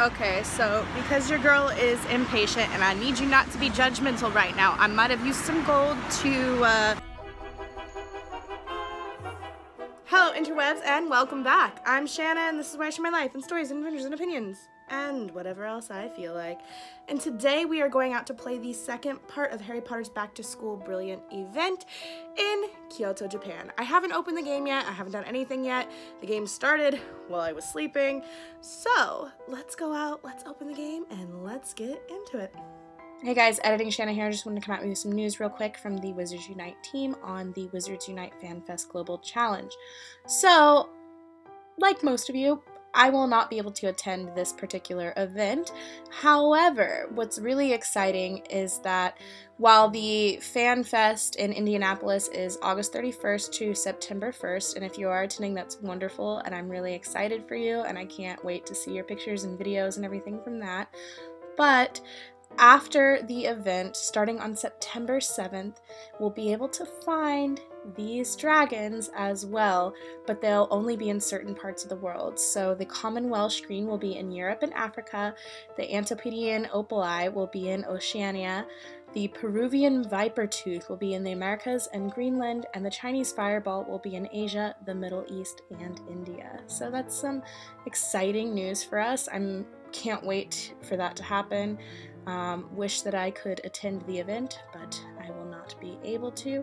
Okay, so because your girl is impatient and I need you not to be judgmental right now, I might have used some gold to, uh... Hello interwebs and welcome back. I'm Shana and this is where I share my life and stories and adventures and opinions and whatever else I feel like. And today we are going out to play the second part of Harry Potter's Back to School Brilliant event in Kyoto, Japan. I haven't opened the game yet, I haven't done anything yet. The game started while I was sleeping. So let's go out, let's open the game, and let's get into it. Hey guys, Editing Shana here. I just wanted to come out with some news real quick from the Wizards Unite team on the Wizards Unite FanFest Global Challenge. So, like most of you, I will not be able to attend this particular event. However, what's really exciting is that while the Fan Fest in Indianapolis is August 31st to September 1st, and if you are attending, that's wonderful, and I'm really excited for you, and I can't wait to see your pictures and videos and everything from that. But after the event, starting on September 7th, we'll be able to find these dragons as well, but they'll only be in certain parts of the world. So the common Welsh green will be in Europe and Africa, the Antipodean Opaleye will be in Oceania, the Peruvian viper tooth will be in the Americas and Greenland, and the Chinese fireball will be in Asia, the Middle East, and India. So that's some exciting news for us. I can't wait for that to happen. Um, wish that I could attend the event, but I will not be able to.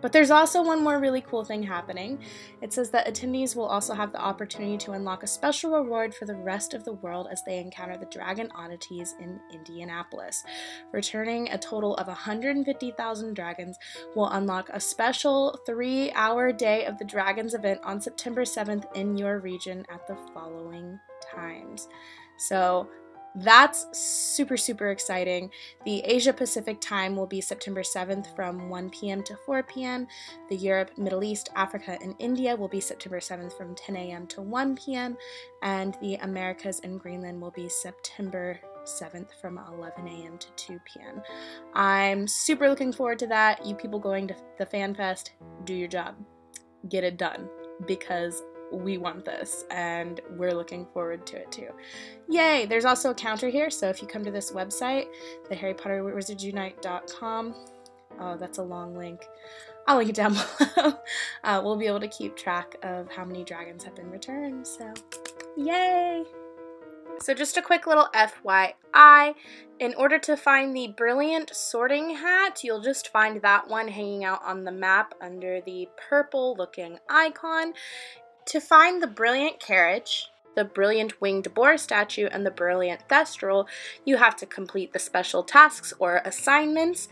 But there's also one more really cool thing happening. It says that attendees will also have the opportunity to unlock a special reward for the rest of the world as they encounter the Dragon Oddities in Indianapolis. Returning a total of 150,000 dragons will unlock a special three hour day of the Dragons event on September 7th in your region at the following times. So that's super, super exciting. The Asia Pacific time will be September 7th from 1 p.m. to 4 p.m. The Europe, Middle East, Africa, and India will be September 7th from 10 a.m. to 1 p.m. And the Americas and Greenland will be September 7th from 11 a.m. to 2 p.m. I'm super looking forward to that. You people going to the Fan Fest, do your job. Get it done because we want this and we're looking forward to it too. Yay! There's also a counter here, so if you come to this website, the Harry Potter Wizards Unite.com, oh, that's a long link. I'll link it down below. uh, we'll be able to keep track of how many dragons have been returned, so yay! So just a quick little FYI, in order to find the Brilliant Sorting Hat, you'll just find that one hanging out on the map under the purple looking icon. To find the brilliant carriage, the brilliant winged boar statue, and the brilliant thestral, you have to complete the special tasks or assignments.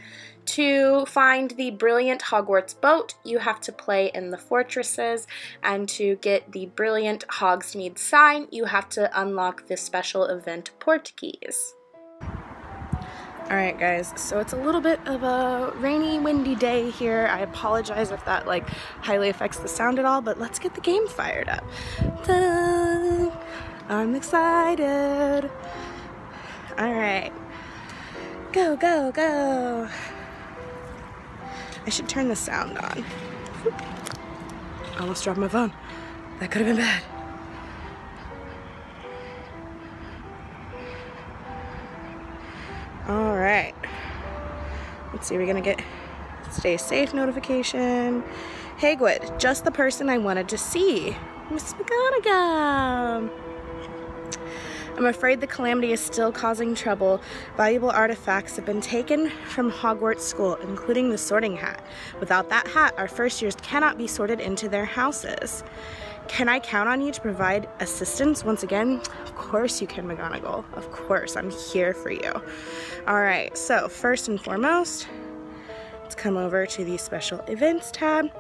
To find the brilliant Hogwarts boat, you have to play in the fortresses, and to get the brilliant Hogsmeade sign, you have to unlock the special event Portkeys. Alright guys, so it's a little bit of a rainy, windy day here. I apologize if that like highly affects the sound at all, but let's get the game fired up. I'm excited. Alright. Go, go, go. I should turn the sound on. Almost dropped my phone. That could have been bad. All right. Let's see, we're gonna get stay safe notification. Hagrid, just the person I wanted to see. Miss McGonagall. I'm afraid the calamity is still causing trouble. Valuable artifacts have been taken from Hogwarts School, including the sorting hat. Without that hat, our first years cannot be sorted into their houses. Can I count on you to provide assistance once again? Of course you can, McGonagall. Of course, I'm here for you. All right, so first and foremost, let's come over to the special events tab.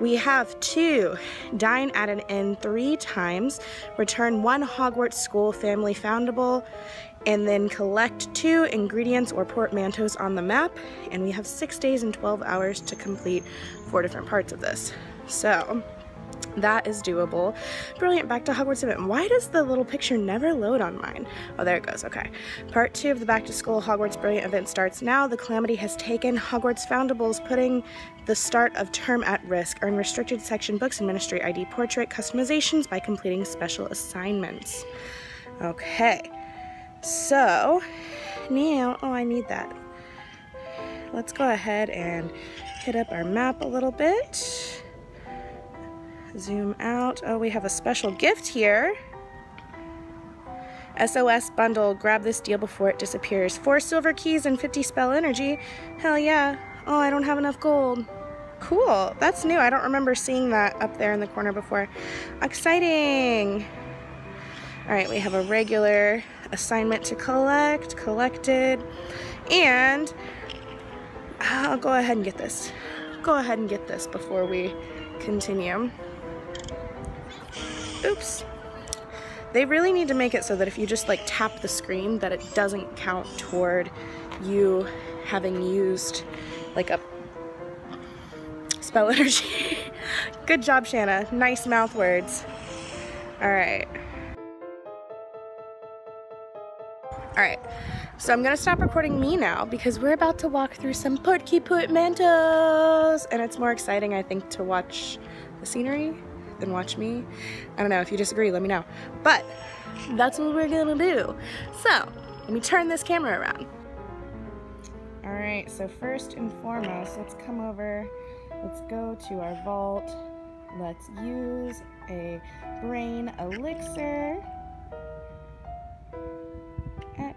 We have two, dine at an inn three times, return one Hogwarts school family foundable, and then collect two ingredients or portmanteaus on the map. And we have six days and 12 hours to complete four different parts of this. So, that is doable. Brilliant, back to Hogwarts event. Why does the little picture never load on mine? Oh, there it goes, okay. Part two of the Back to School Hogwarts Brilliant event starts now. The calamity has taken Hogwarts Foundables, putting the start of term at risk. Earn restricted section books and ministry ID portrait customizations by completing special assignments. Okay. So now, oh, I need that. Let's go ahead and hit up our map a little bit. Zoom out. Oh, we have a special gift here. SOS bundle. Grab this deal before it disappears. Four silver keys and 50 spell energy. Hell yeah. Oh, I don't have enough gold. Cool. That's new. I don't remember seeing that up there in the corner before. Exciting. All right, we have a regular assignment to collect, collected, and I'll go ahead and get this. Go ahead and get this before we continue. Oops. They really need to make it so that if you just like tap the screen that it doesn't count toward you having used like a spell energy. Good job, Shana. Nice mouth words. All right. All right, so I'm gonna stop recording me now because we're about to walk through some Portkey portmanteaus and it's more exciting, I think, to watch the scenery than watch me. I don't know, if you disagree, let me know. But that's what we're gonna do. So, let me turn this camera around. All right, so first and foremost, let's come over, let's go to our vault. Let's use a brain elixir. X.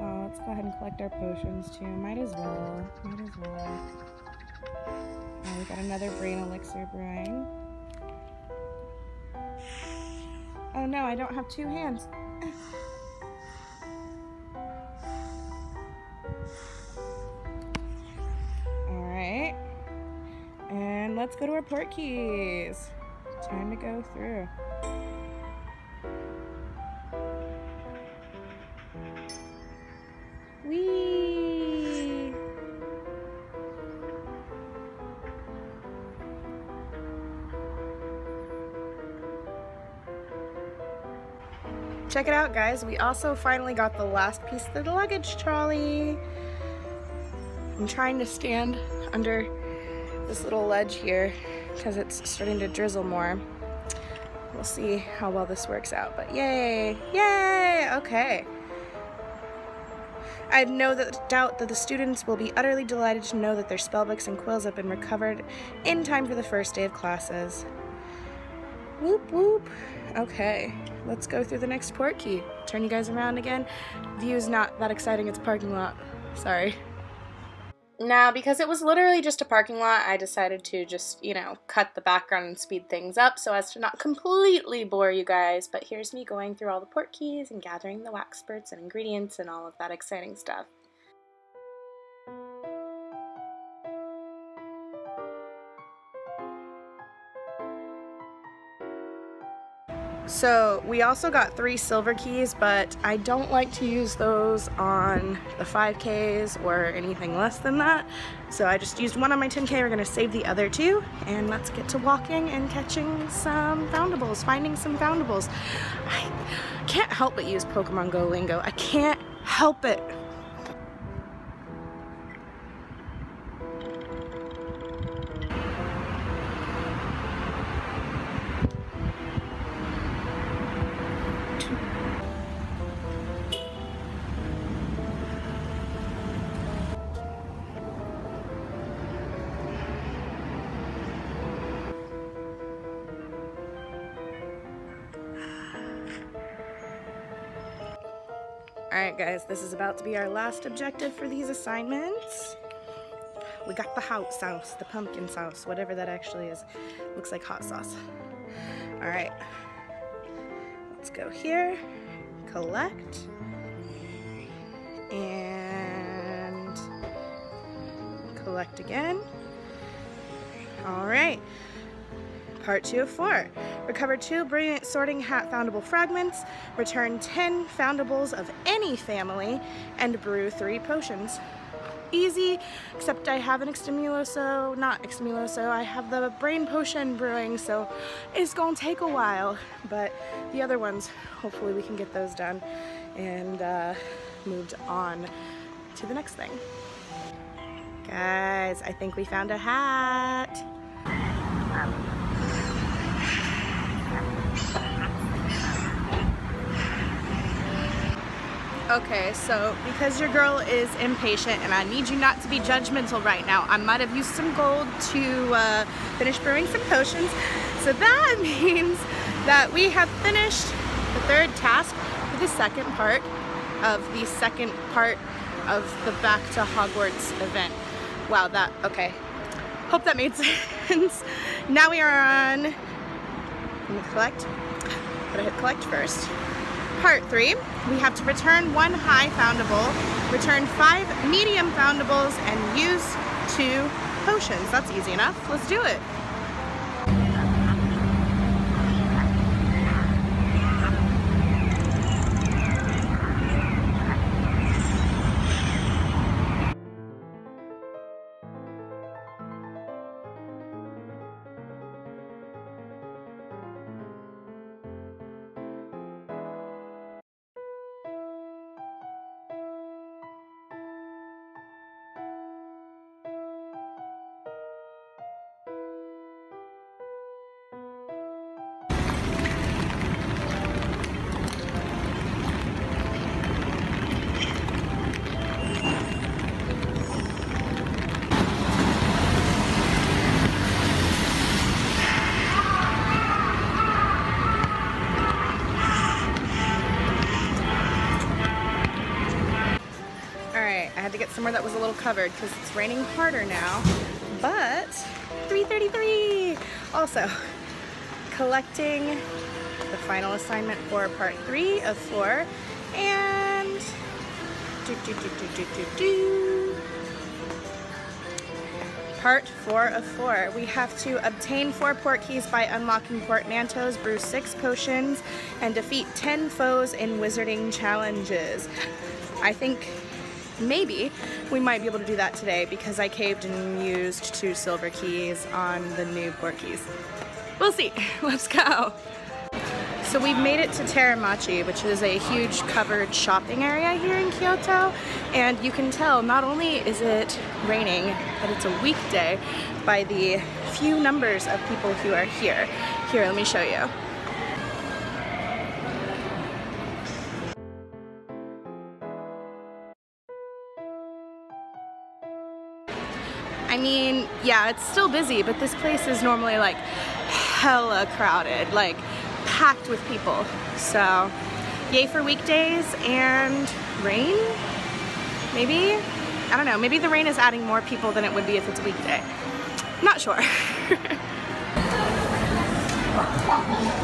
Uh, let's go ahead and collect our potions too. Might as well. Might as well. Oh, we got another brain elixir brewing. No, I don't have two hands. Alright. And let's go to our port keys. Time to go through. Check it out, guys. We also finally got the last piece of the luggage trolley. I'm trying to stand under this little ledge here because it's starting to drizzle more. We'll see how well this works out, but yay, yay, okay. I have no doubt that the students will be utterly delighted to know that their spellbooks and quills have been recovered in time for the first day of classes. Whoop whoop. Okay, let's go through the next port key. Turn you guys around again. View is not that exciting, it's parking lot. Sorry. Now, because it was literally just a parking lot, I decided to just, you know, cut the background and speed things up so as to not completely bore you guys. But here's me going through all the port keys and gathering the wax spurts and ingredients and all of that exciting stuff. So we also got three silver keys, but I don't like to use those on the 5Ks or anything less than that. So I just used one on my 10K. We're gonna save the other two and let's get to walking and catching some foundables, finding some foundables. I can't help but use Pokemon Go lingo. I can't help it. Alright guys, this is about to be our last objective for these assignments. We got the hot sauce, the pumpkin sauce, whatever that actually is. Looks like hot sauce. Alright, let's go here, collect, and collect again. Alright, part two of four. Recover two brilliant sorting hat foundable fragments, return 10 foundables of any family, and brew three potions. Easy, except I have an extremuloso, not extremuloso, I have the brain potion brewing, so it's gonna take a while. But the other ones, hopefully we can get those done and uh, moved on to the next thing. Guys, I think we found a hat. Okay, so because your girl is impatient and I need you not to be judgmental right now, I might have used some gold to uh, finish brewing some potions. So that means that we have finished the third task for the second part of the second part of the Back to Hogwarts event. Wow, that, okay. Hope that made sense. now we are on, let me collect. Gotta hit collect first. Part three, we have to return one high foundable, return five medium foundables, and use two potions. That's easy enough. Let's do it. Somewhere that was a little covered because it's raining harder now. But 333! Also, collecting the final assignment for part three of four and do, do, do. Part four of four. We have to obtain four port keys by unlocking portmanteaus, brew six potions, and defeat 10 foes in wizarding challenges. I think maybe we might be able to do that today because I caved and used two silver keys on the new port keys. We'll see. Let's go. So we've made it to Teramachi, which is a huge covered shopping area here in Kyoto. And you can tell not only is it raining, but it's a weekday by the few numbers of people who are here. Here, let me show you. Yeah, it's still busy, but this place is normally like hella crowded, like packed with people. So, yay for weekdays and rain, maybe? I don't know, maybe the rain is adding more people than it would be if it's a weekday. Not sure.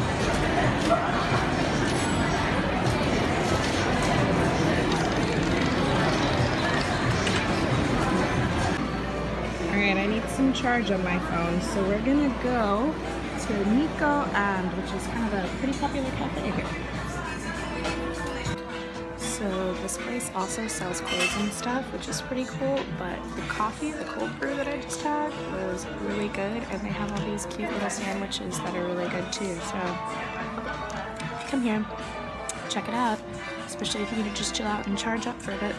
charge on my phone, so we're gonna go to niko and, which is kind of a pretty popular cafe here. So this place also sells clothes and stuff, which is pretty cool, but the coffee, the cold brew that I just had was really good, and they have all these cute little sandwiches that are really good too, so come here, check it out, especially if you need to just chill out and charge up for a bit.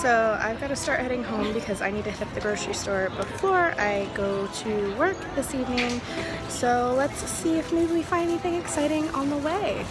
So I've got to start heading home because I need to hit the grocery store before I go to work this evening. So let's see if maybe we find anything exciting on the way.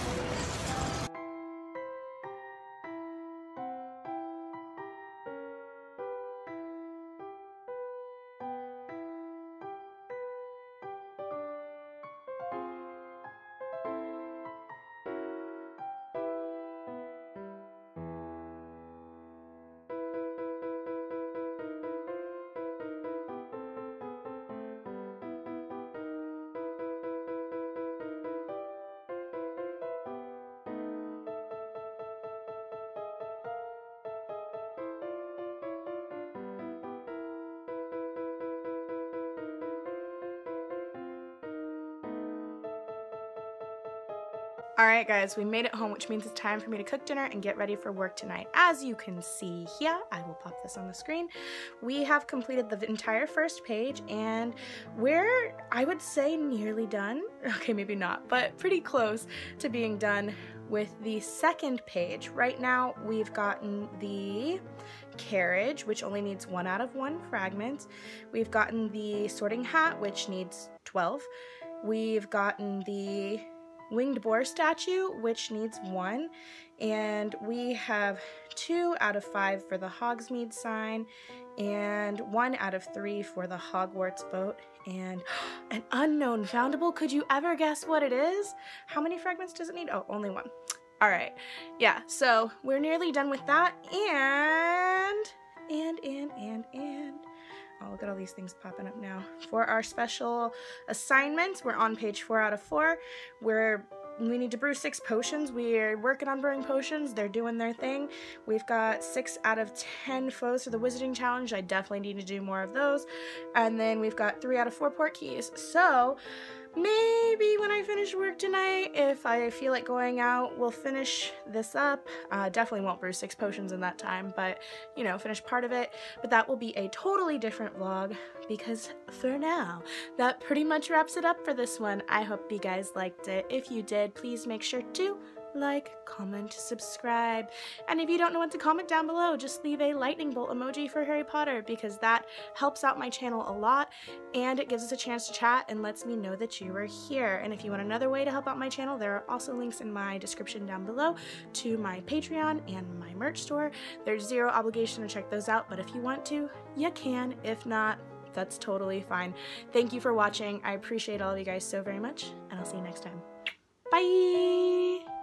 Alright guys, we made it home, which means it's time for me to cook dinner and get ready for work tonight. As you can see here, I will pop this on the screen, we have completed the entire first page and we're, I would say, nearly done. Okay, maybe not, but pretty close to being done with the second page. Right now, we've gotten the carriage, which only needs one out of one fragment. We've gotten the sorting hat, which needs 12. We've gotten the winged boar statue, which needs one. And we have two out of five for the Hogsmeade sign, and one out of three for the Hogwarts boat. And an unknown foundable, could you ever guess what it is? How many fragments does it need? Oh, only one. All right, yeah, so we're nearly done with that, and, and, and, and, and, Oh, look at all these things popping up now. For our special assignments, we're on page four out of four. We're we need to brew six potions. We're working on brewing potions. They're doing their thing. We've got six out of ten foes for the Wizarding Challenge. I definitely need to do more of those. And then we've got three out of four port keys. So maybe when I finish work tonight, if I feel like going out, we'll finish this up. Uh, definitely won't brew six potions in that time, but you know, finish part of it. But that will be a totally different vlog because for now, that pretty much wraps it up for this one. I hope you guys liked it. If you did, please make sure to like, comment, subscribe. And if you don't know what to comment down below, just leave a lightning bolt emoji for Harry Potter because that helps out my channel a lot and it gives us a chance to chat and lets me know that you are here. And if you want another way to help out my channel, there are also links in my description down below to my Patreon and my merch store. There's zero obligation to check those out, but if you want to, you can. If not, that's totally fine. Thank you for watching. I appreciate all of you guys so very much, and I'll see you next time. Bye!